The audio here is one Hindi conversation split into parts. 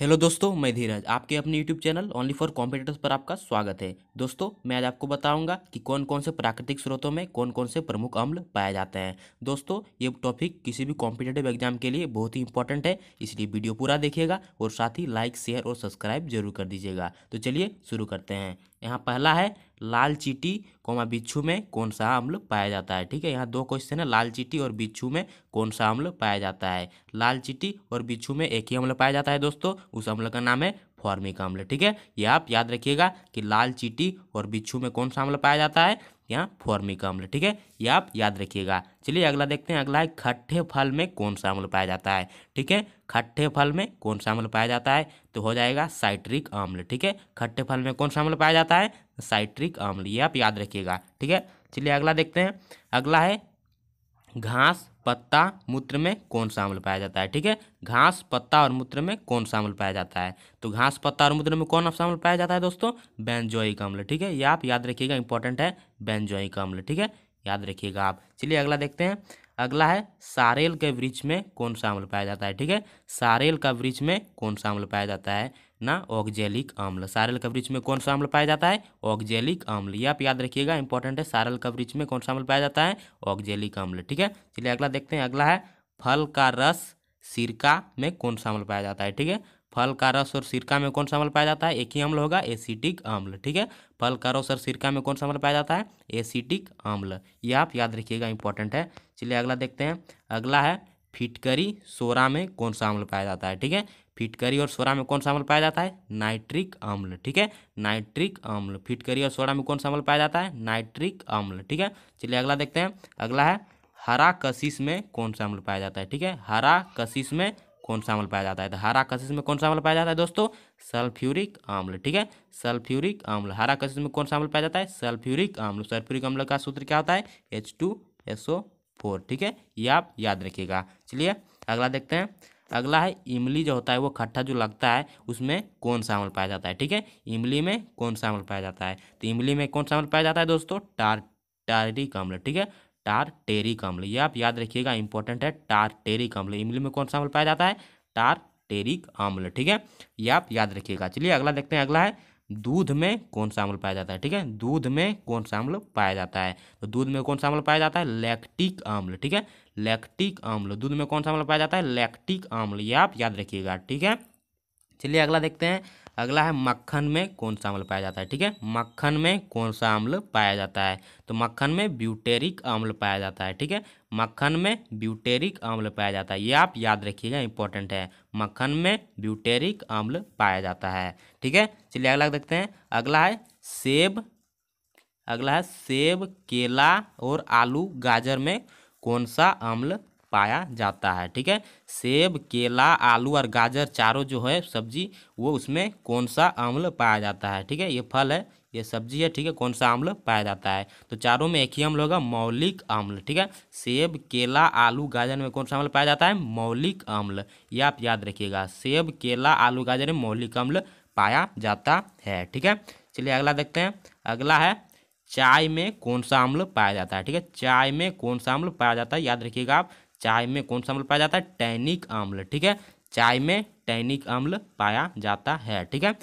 हेलो दोस्तों, मैं धीरज, आपके अपने YouTube channel only for competitors पर आपका स्वागत है। दोस्तों, मैं आज आपको बताऊँगा कि कौन कौन से प्राकृतिक स्रोतों में कौन कौन से प्रमुख अम्ल पाए जाते हैं। दोस्तों, ये टॉपिक किसी भी कॉम्पिटेटिव एग्ज़ाम के लिए बहुत ही इंपॉर्टेंट है, इसलिए वीडियो पूरा देखिएगा और साथ ही लाइक शेयर और सब्सक्राइब ज़रूर कर दीजिएगा। तो चलिए शुरू करते हैं। यहाँ पहला है लाल चीटी, कोमा बिच्छू में कौन सा अम्ल पाया जाता है? ठीक है, यहाँ दो क्वेश्चन है, लाल चीटी और बिच्छू में कौन सा अम्ल पाया जाता है? लाल चीटी और बिच्छू में एक ही अम्ल पाया जाता है दोस्तों, उस अम्ल का नाम है फॉर्मिक अम्ल। ठीक है, ये आप याद रखिएगा कि लाल चीटी और बिच्छू में कौन सा अम्ल पाया जाता है? यहाँ फॉर्मिक अम्ल, ठीक है? ये आप याद रखिएगा। चलिए अगला देखते हैं, अगला है खट्ठे फल में कौन सा अम्ल पाया जाता है, ठीक है? खट्ठे फल में कौन सा अम्ल पाया जाता है? तो हो जाएगा साइट्रिक अम्ल, ठीक है? खट्ठे फल में कौन सा अम्ल पाया जाता है? साइट्रिक अम्ल, ये आप याद रखिएगा, ठीक है? चलिए अगला देखते हैं, अगला है घास पत्ता मूत्र में कौन सा अम्ल पाया जाता है? ठीक है? घास, पत्ता और मूत्र में कौन सा अम्ल पाया जाता है? तो घास, पत्ता और मूत्र में कौन सा अम्ल पाया जाता है दोस्तों? बेंजोइक अम्ल, ठीक है? ये आप याद रखिएगा इंपॉर्टेंट है, बेंजोइक अम्ल, ठीक है? याद रखिएगा आप। चलिए अगला देखते हैं। अगला है, सारेल के वृक्ष में कौन सा अम्ल पाया जाता है? ठीक है? सारेल का वृक्ष में कौन सा अम्ल पाया जाता है? ना ऑक्जेलिक अम्ल सारल का वृक्ष में कौन सा अम्ल पाया जाता है? ऑक्जेलिक अम्ल ये आप याद रखिएगा इंपॉर्टेंट है, सारल का वृक्ष में कौन सा अम्ल पाया जाता है? ऑक्जेलिक अम्ल ठीक है? चलिए अगला देखते हैं, अगला है, फल का रस सिरका में कौन सा अम्ल पाया जाता है, ठीक है? फल का रस और सिरका में कौन सा अम्ल पाया जाता है? एक ही अम्ल होगा, एसिटिक अम्ल ठीक है? फल का रस और सिरका में कौन सा अम्ल पाया जाता है? एसिटिक अम्ल ये आप याद रखिएगा इंपॉर्टेंट है। चलिए अगला देखते हैं, अगला है फिटकरी सोरा में कौन सा अम्ल पाया जाता है, ठीक है? फिटकरी और सोरा में कौन सा अम्ल पाया जाता है? नाइट्रिक अम्ल, ठीक है? नाइट्रिक अम्ल फिटकरी और सोरा में कौन सा अम्ल पाया जाता है? नाइट्रिक अम्ल, ठीक है? चलिए अगला देखते हैं। अगला है, हरा कशिश में कौन सा अम्ल पाया जाता है, ठीक है? हरा कशिश में कौन सा अम्ल पाया जाता है? तो हरा कशिश में कौन सा अम्ल पाया जाता है दोस्तों? सल्फ्यूरिक अम्ल, ठीक है? सल्फ्यूरिक अम्ल, हरा कशिश में कौन सा अम्ल पाया जाता है? सल्फ्यूरिक अम्ल। सल्फ्यूरिक अम्ल का सूत्र क्या होता है? H two S O four ठीक है? ये आप याद रखिएगा। चलिए, अगला देखते हैं। अगला है, इमली जो होता है वो खट्टा जो लगता है, उसमें कौन सा अमल पाया जाता है, ठीक है? इमली में कौन सा अमल पाया जाता है? तो इमली में कौन सा अमल पाया जाता है दोस्तों? टार टारिक अम्ल, ठीक है? टार टारटेरिक अम्ल, ये आप याद रखिएगा इंपॉर्टेंट है टार टारटेरिक अम्ल। इमली में कौन सा अम्ल पाया जाता है? टारटेरिक अम्ल, ठीक है? ये आप याद रखिएगा। चलिए, अगला देखते हैं, अगला है दूध में कौन सा अम्ल पाया जाता है? ठीक है? दूध में कौन सा अम्ल पाया जाता है? तो दूध में कौन सा अम्ल पाया जाता है? लैक्टिक अम्ल, ठीक है? लैक्टिक अम्ल, दूध में कौन सा अम्ल पाया जाता है? लैक्टिक अम्ल। ये आप याद रखिएगा, ठीक है? चलिए अगला देखते हैं। अगला है मक्खन में कौन सा अम्ल पाया जाता है, ठीक है? मक्खन में कौन सा अम्ल पाया जाता है? तो मक्खन में ब्यूटेरिक अम्ल पाया जाता है, ठीक है? मक्खन में ब्यूटेरिक अम्ल पाया जाता है, ये आप याद रखिएगा इंपॉर्टेंट है। मक्खन में ब्यूटेरिक अम्ल पाया जाता है, ठीक है? चलिए अगला देखते हैं। अगला है सेब, अगला है सेब, केला और आलू, गाजर में कौन सा अम्ल पाया जाता है, ठीक है? सेब, केला, आलू और गाजर चारों जो है सब्ज़ी, वो उसमें कौन सा अम्ल पाया जाता है, ठीक है? ये फल है, ये सब्ज़ी है, ठीक है? कौन सा अम्ल पाया जाता है? तो चारों में एक ही अम्ल होगा, मौलिक अम्ल ठीक है? सेब, केला, आलू, गाजर में कौन सा अम्ल पाया जाता है? मौलिक अम्ल ये आप याद रखिएगा, सेब, केला, आलू, गाजर में मौलिक अम्ल पाया जाता है, ठीक है? चलिए अगला देखते हैं। अगला है, चाय में कौन सा अम्ल पाया जाता है, ठीक है? चाय में कौन सा अम्ल पाया जाता है, याद रखिएगा आप चाय में कौन सा अम्ल पाया जाता है? टैनिक अम्ल, ठीक है? चाय में टैनिक अम्ल पाया जाता है, ठीक है?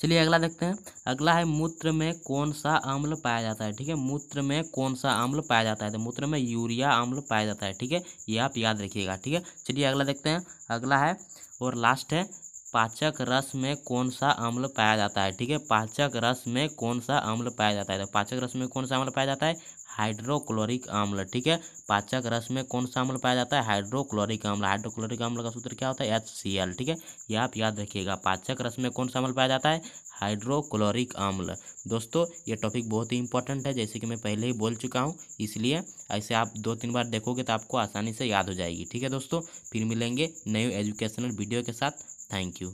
चलिए अगला देखते हैं। अगला है मूत्र में कौन सा अम्ल पाया जाता है, ठीक है? मूत्र में कौन सा अम्ल पाया जाता है? तो मूत्र में यूरिया अम्ल पाया जाता है, ठीक है? ये आप याद रखिएगा, ठीक है? चलिए अगला देखते हैं। अगला है और लास्ट है। पाचक रस में कौन सा अम्ल पाया जाता है? ठीक है, पाचक रस में कौन सा अम्ल पाया जाता है? तो पाचक रस में कौन सा अम्ल पाया जाता है? हाइड्रोक्लोरिक अम्ल, ठीक है? पाचक रस में कौन सा अम्ल पाया जाता है? हाइड्रोक्लोरिक अम्ल। हाइड्रोक्लोरिक अम्ल का सूत्र क्या होता है? एच सी एल ठीक है? ये आप याद रखिएगा। पाचक रस में कौन सा अम्ल पाया जाता है? हाइड्रोक्लोरिक अम्ल। दोस्तों, ये टॉपिक बहुत ही इंपॉर्टेंट है, जैसे कि मैं पहले ही बोल चुका हूँ। इसलिए ऐसे आप दो तीन बार देखोगे तो आपको आसानी से याद हो जाएगी। ठीक है, दोस्तों? फिर मिलेंगे नई एजुकेशनल वीडियो के साथ। Thank you